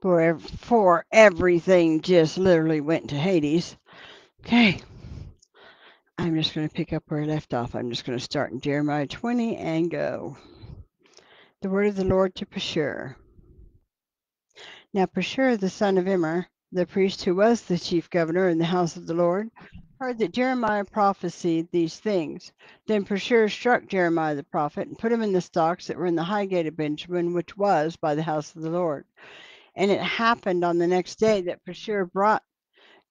for, for everything just literally went to Hades. Okay. I'm just going to pick up where I left off. I'm just going to start in Jeremiah 20 and go. The word of the Lord to Pashur. Now Pashur, the son of Immer, the priest who was the chief governor in the house of the Lord, heard that Jeremiah prophesied these things. Then Pashur struck Jeremiah the prophet and put him in the stocks that were in the high gate of Benjamin, which was by the house of the Lord. And it happened on the next day that Pashur brought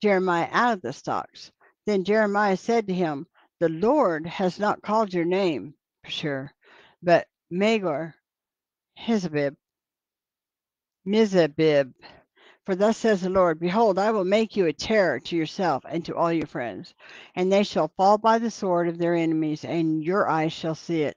Jeremiah out of the stocks. Then Jeremiah said to him, The Lord has not called your name, Pashur, but Magor, Hezabib, Mizabib. For thus says the Lord, Behold, I will make you a terror to yourself and to all your friends, and they shall fall by the sword of their enemies, and your eyes shall see it.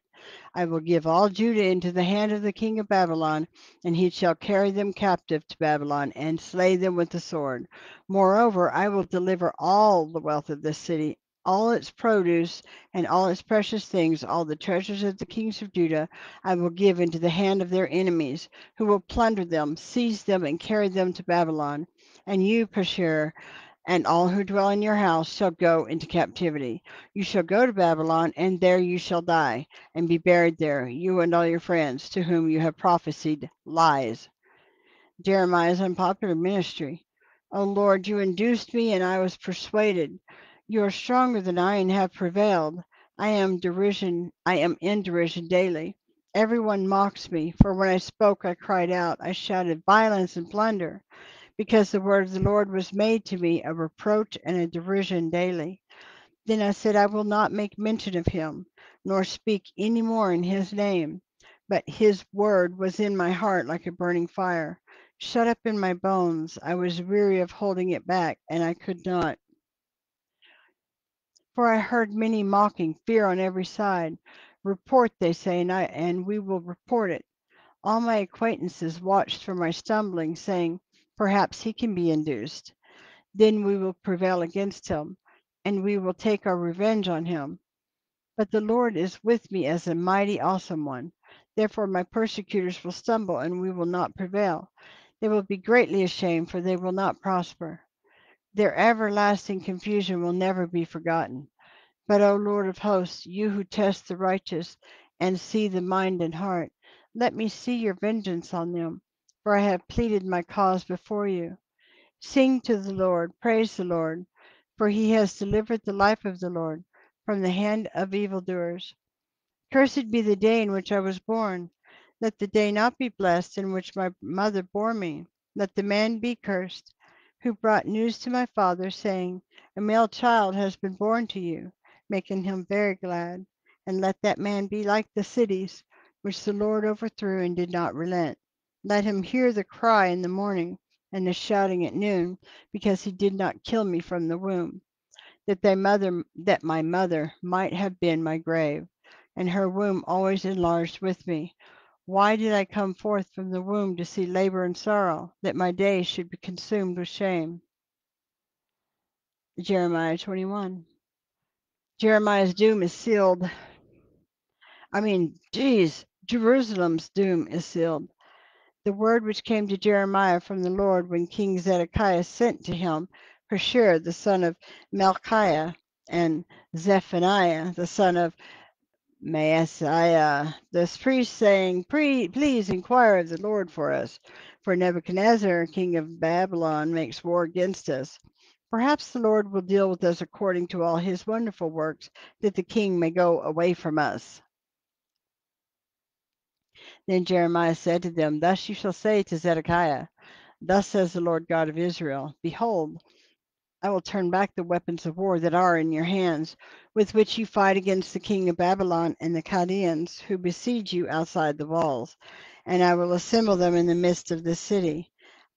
I will give all Judah into the hand of the king of Babylon, and he shall carry them captive to Babylon and slay them with the sword. Moreover, I will deliver all the wealth of this city, all its produce, and all its precious things, all the treasures of the kings of Judah, I will give into the hand of their enemies, who will plunder them, seize them, and carry them to Babylon. And you, Pashur, and all who dwell in your house shall go into captivity. You shall go to Babylon, and there you shall die, and be buried there, you and all your friends, to whom you have prophesied lies. Jeremiah's unpopular ministry. O Lord, you induced me, and I was persuaded. You are stronger than I, and have prevailed. I am derision. I am in derision daily. Everyone mocks me, for when I spoke, I cried out. I shouted violence and plunder because the word of the Lord was made to me a reproach and a derision daily. Then I said, I will not make mention of him, nor speak any more in his name. But his word was in my heart like a burning fire, shut up in my bones. I was weary of holding it back, and I could not. For I heard many mocking, fear on every side. Report, they say, and, I, and we will report it. All my acquaintances watched for my stumbling, saying, Perhaps he can be induced. Then we will prevail against him, and we will take our revenge on him. But the Lord is with me as a mighty, awesome one. Therefore, my persecutors will stumble, and we will not prevail. They will be greatly ashamed, for they will not prosper. Their everlasting confusion will never be forgotten. But, O Lord of hosts, you who test the righteous and see the mind and heart, let me see your vengeance on them for I have pleaded my cause before you. Sing to the Lord, praise the Lord, for he has delivered the life of the Lord from the hand of evildoers. Cursed be the day in which I was born. Let the day not be blessed in which my mother bore me. Let the man be cursed who brought news to my father, saying, A male child has been born to you, making him very glad. And let that man be like the cities which the Lord overthrew and did not relent. Let him hear the cry in the morning and the shouting at noon, because he did not kill me from the womb, that thy mother that my mother might have been my grave, and her womb always enlarged with me. Why did I come forth from the womb to see labor and sorrow, that my days should be consumed with shame? Jeremiah 21. Jeremiah's doom is sealed. I mean, geez, Jerusalem's doom is sealed the word which came to Jeremiah from the Lord when King Zedekiah sent to him Pashur the son of Melchiah and Zephaniah the son of Maaseiah the priest, saying, Please inquire of the Lord for us, for Nebuchadnezzar, king of Babylon, makes war against us. Perhaps the Lord will deal with us according to all his wonderful works, that the king may go away from us. Then Jeremiah said to them, Thus you shall say to Zedekiah, Thus says the Lord God of Israel Behold, I will turn back the weapons of war that are in your hands, with which you fight against the king of Babylon and the Chaldeans who besiege you outside the walls, and I will assemble them in the midst of the city.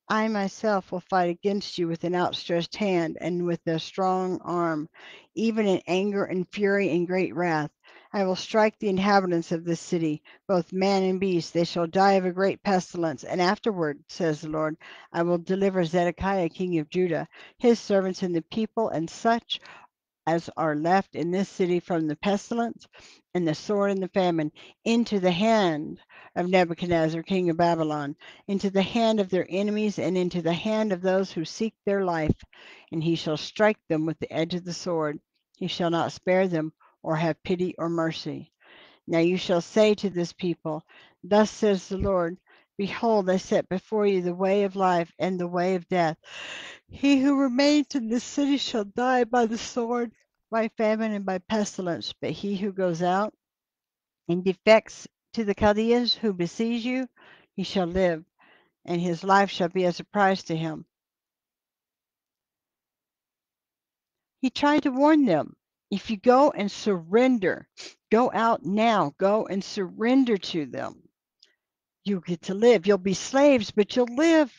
I myself will fight against you with an outstretched hand and with a strong arm, even in anger and fury and great wrath. I will strike the inhabitants of this city, both man and beast. They shall die of a great pestilence. And afterward, says the Lord, I will deliver Zedekiah, king of Judah, his servants and the people, and such as are left in this city from the pestilence and the sword and the famine into the hand of Nebuchadnezzar, king of Babylon, into the hand of their enemies and into the hand of those who seek their life. And he shall strike them with the edge of the sword. He shall not spare them or have pity or mercy. Now you shall say to this people, Thus says the Lord Behold, I set before you the way of life and the way of death. He who remains in this city shall die by the sword, by famine, and by pestilence. But he who goes out and defects to the Chaldeans who besiege you, he shall live, and his life shall be as a prize to him. He tried to warn them if you go and surrender, go out now, go and surrender to them. You get to live. You'll be slaves, but you'll live.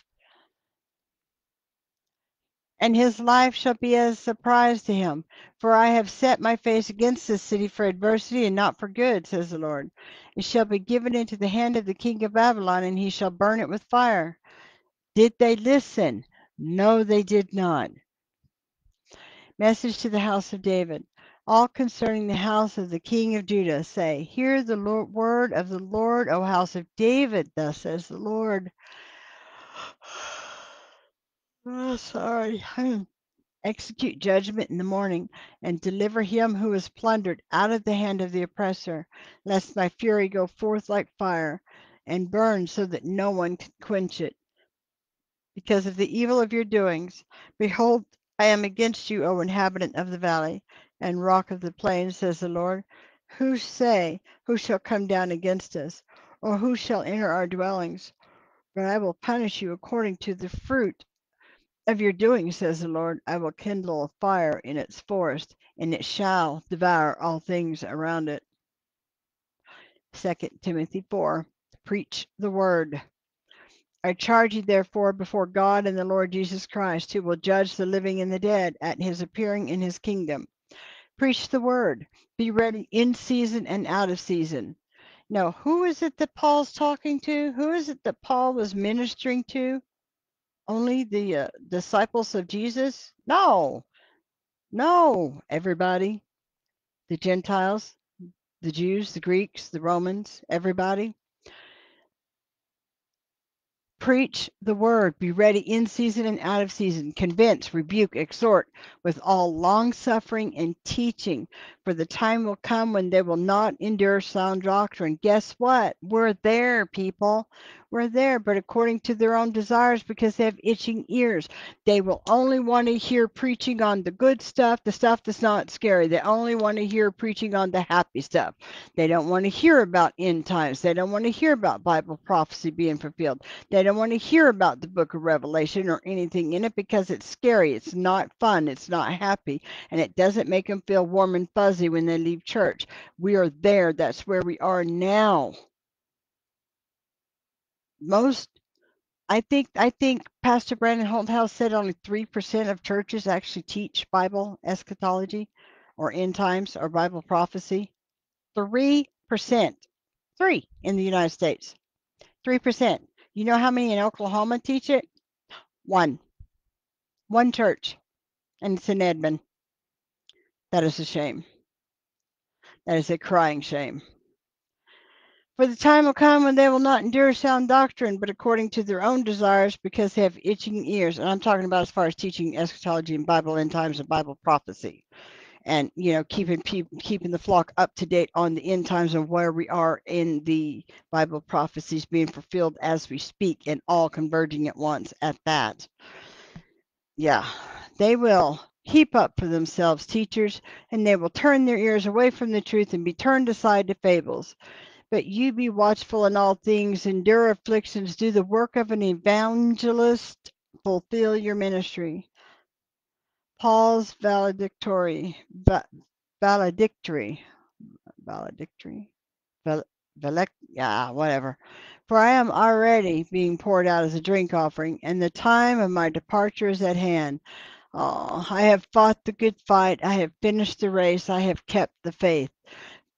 And his life shall be as a surprise to him. For I have set my face against this city for adversity and not for good, says the Lord. It shall be given into the hand of the king of Babylon, and he shall burn it with fire. Did they listen? No, they did not. Message to the house of David all concerning the house of the king of Judah. Say, Hear the Lord, word of the Lord, O house of David. Thus says the Lord. Oh, sorry. Execute judgment in the morning and deliver him who is plundered out of the hand of the oppressor, lest my fury go forth like fire and burn so that no one can quench it. Because of the evil of your doings, behold, I am against you, O inhabitant of the valley and rock of the plain, says the Lord. Who say, Who shall come down against us? Or who shall enter our dwellings? But I will punish you according to the fruit of your doing, says the Lord. I will kindle a fire in its forest, and it shall devour all things around it. 2 Timothy 4 Preach the word. I charge you, therefore, before God and the Lord Jesus Christ, who will judge the living and the dead at his appearing in his kingdom. Preach the word. Be ready in season and out of season. Now, who is it that Paul's talking to? Who is it that Paul was ministering to? Only the uh, disciples of Jesus? No, no, everybody. The Gentiles, the Jews, the Greeks, the Romans, everybody. Preach the word. Be ready in season and out of season. Convince, rebuke, exhort with all long suffering and teaching. For the time will come when they will not endure sound doctrine. Guess what? We're there, people We're there, but according to their own desires, because they have itching ears. They will only want to hear preaching on the good stuff, the stuff that's not scary. They only want to hear preaching on the happy stuff. They don't want to hear about end times. They don't want to hear about Bible prophecy being fulfilled. They don't want to hear about the book of Revelation or anything in it because it's scary. It's not fun. It's not happy. And it doesn't make them feel warm and fuzzy when they leave church. We are there. That's where we are now most I think I think Pastor Brandon Holthaus said only three percent of churches actually teach Bible eschatology or end times or Bible prophecy. Three percent. Three in the United States. Three percent. You know how many in Oklahoma teach it? One. One church. And it's in Edmond. That is a shame. That is a crying shame. For the time will come when they will not endure sound doctrine, but according to their own desires, because they have itching ears. And I'm talking about as far as teaching eschatology and Bible end times and Bible prophecy, and you know keeping keeping the flock up to date on the end times and where we are in the Bible prophecies being fulfilled as we speak, and all converging at once. At that, yeah, they will heap up for themselves teachers, and they will turn their ears away from the truth and be turned aside to fables. But you be watchful in all things, endure afflictions, do the work of an evangelist, fulfill your ministry. Paul's valedictory, va- valedictory, valedictory, val- yeah, whatever. For I am already being poured out as a drink offering, and the time of my departure is at hand. Oh, I have fought the good fight. I have finished the race. I have kept the faith.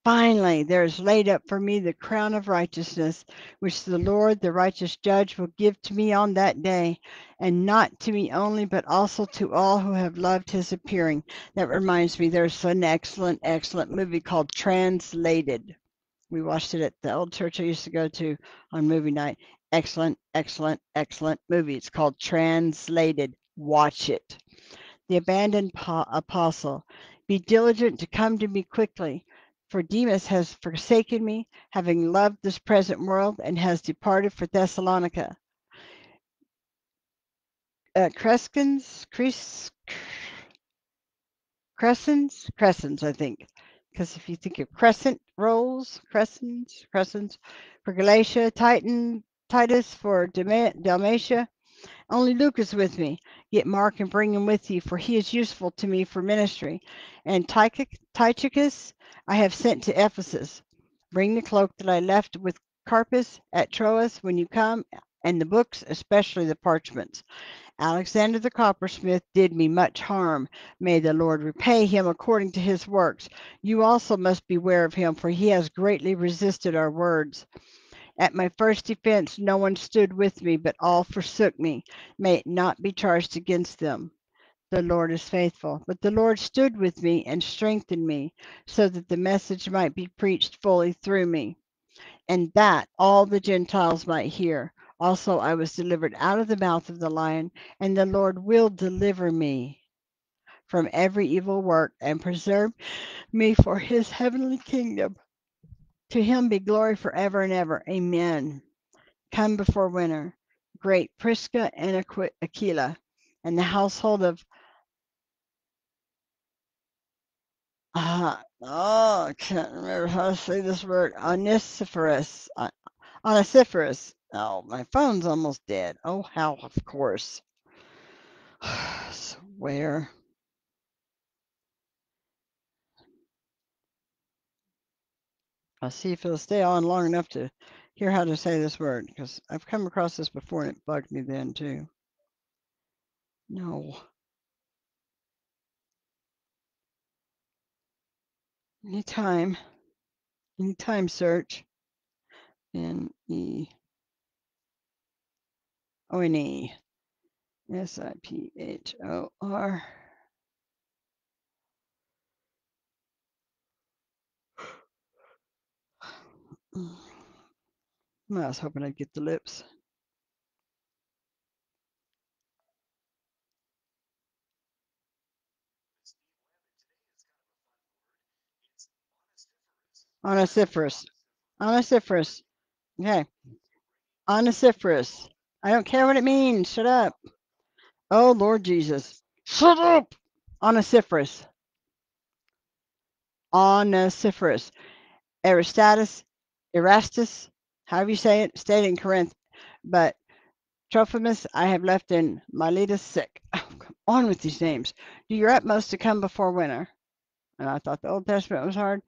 Finally, there is laid up for me the crown of righteousness, which the Lord, the righteous judge, will give to me on that day, and not to me only, but also to all who have loved his appearing. That reminds me, there's an excellent, excellent movie called Translated. We watched it at the old church I used to go to on movie night. Excellent, excellent, excellent movie. It's called Translated. Watch it. The abandoned apostle. Be diligent to come to me quickly, for Demas has forsaken me, having loved this present world, and has departed for Thessalonica. Uh, Crescens, Cres, Crescens, Crescens, I think. Because if you think of crescent rolls, crescents, crescents for Galatia, Titan, Titus for Dalmatia, only Luke is with me. Get Mark and bring him with you, for he is useful to me for ministry. And Tychicus I have sent to Ephesus. Bring the cloak that I left with Carpus at Troas when you come, and the books, especially the parchments. Alexander the coppersmith did me much harm. May the Lord repay him according to his works. You also must beware of him, for he has greatly resisted our words. At my first defense, no one stood with me, but all forsook me. May it not be charged against them. The Lord is faithful. But the Lord stood with me and strengthened me, so that the message might be preached fully through me, and that all the Gentiles might hear. Also, I was delivered out of the mouth of the lion, and the Lord will deliver me from every evil work and preserve me for his heavenly kingdom. To him be glory forever and ever. Amen. Come before winter. Great Prisca and Aquila, and the household of uh, oh, I can't remember how to say this word. Onesiphorus. Uh. Oh, my phone's almost dead. Oh, how of course. Swear. I'll see if it'll stay on long enough to hear how to say this word because I've come across this before and it bugged me then too. No. Anytime. Anytime search. N E O N E S I P H O R. was hoping I'd get the lips. Onesiphorus. Onesiphorus. Okay. Onesiphorus. I don't care what it means. Shut up. Oh, Lord Jesus. Shut up. Onesiphorus. Onesiphorus. Aristatus Erastus, however you say it, stayed in Corinth, but Trophimus I have left in Miletus sick. Oh, come on with these names. Do your utmost to come before winter. And I thought the Old Testament was hard.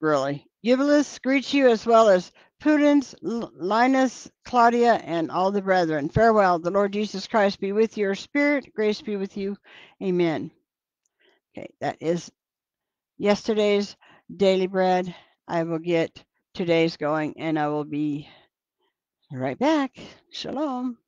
Really. Eubulus greets you as well as Pudens, Linus, Claudia, and all the brethren. Farewell. The Lord Jesus Christ be with your spirit. Grace be with you. Amen. Okay, that is yesterday's daily bread. I will get today's going and I will be right back. Shalom.